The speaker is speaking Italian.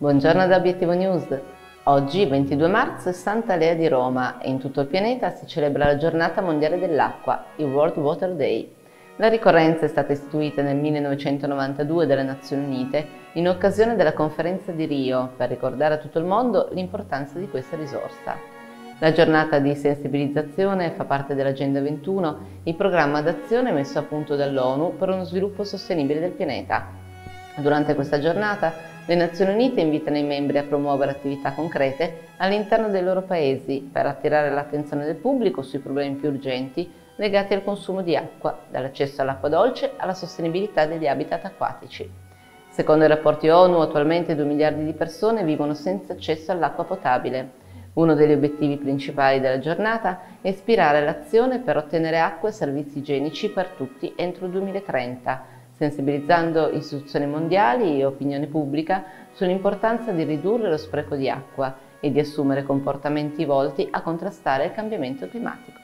Buongiorno da Obiettivo News. Oggi, 22 marzo, è Santa Lea di Roma e in tutto il pianeta si celebra la giornata mondiale dell'acqua, il World Water Day. La ricorrenza è stata istituita nel 1992 dalle Nazioni Unite in occasione della conferenza di Rio per ricordare a tutto il mondo l'importanza di questa risorsa. La giornata di sensibilizzazione fa parte dell'Agenda 21, il programma d'azione messo a punto dall'ONU per uno sviluppo sostenibile del pianeta. Durante questa giornata le Nazioni Unite invitano i membri a promuovere attività concrete all'interno dei loro paesi per attirare l'attenzione del pubblico sui problemi più urgenti legati al consumo di acqua, dall'accesso all'acqua dolce alla sostenibilità degli habitat acquatici. Secondo i rapporti ONU, attualmente 2 miliardi di persone vivono senza accesso all'acqua potabile. Uno degli obiettivi principali della giornata è ispirare l'azione per ottenere acqua e servizi igienici per tutti entro il 2030, sensibilizzando istituzioni mondiali e opinione pubblica sull'importanza di ridurre lo spreco di acqua e di assumere comportamenti volti a contrastare il cambiamento climatico.